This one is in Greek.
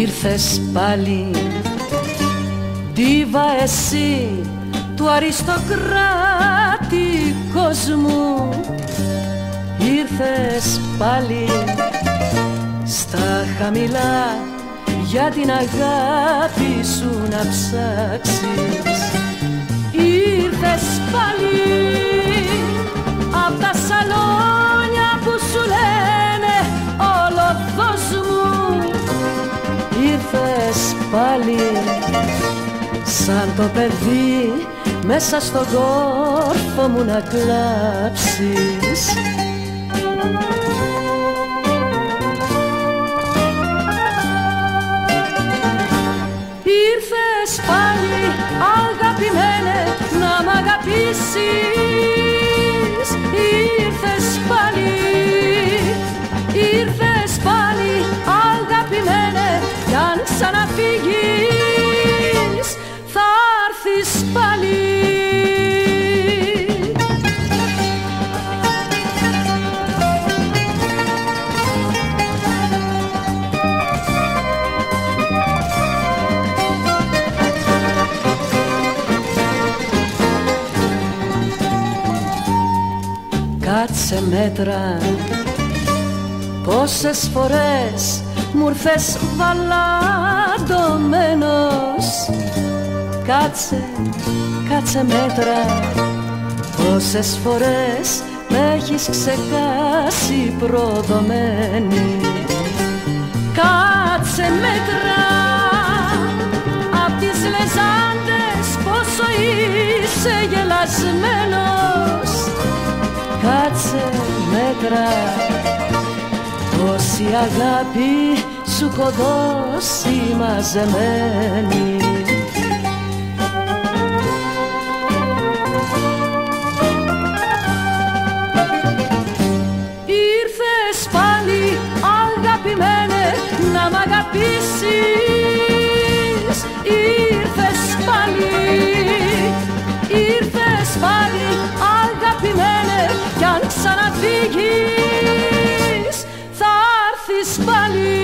Ήρθες πάλι. Δίβα εσύ του αριστοκράτη κόσμου Ήρθες πάλι στα χαμηλά για την αγάπη σου να ψάξεις. Ήρθες πάλι πάλι. Σαν το παιδί μέσα στον κόρφο μου να κλάψεις. Ήρθες πάλι αγαπημένε να μ' αγαπήσεις Κάτσε μέτρα. Πόσες φορές μου ήρθες βαλαντωμένος Κάτσε, κάτσε μέτρα. Πόσες φορές με έχεις ξεχάσει προδομένη. Κάτσε μέτρα μέρα. Τόση αγάπη σου έχω μαζεμένη. Ήρθες πάλι αγαπημένε να μ' αγαπήσεις. Ήρθες πάλι, ήρθες πάλι αγαπημένε κι αν ξαναφύγεις πάλι.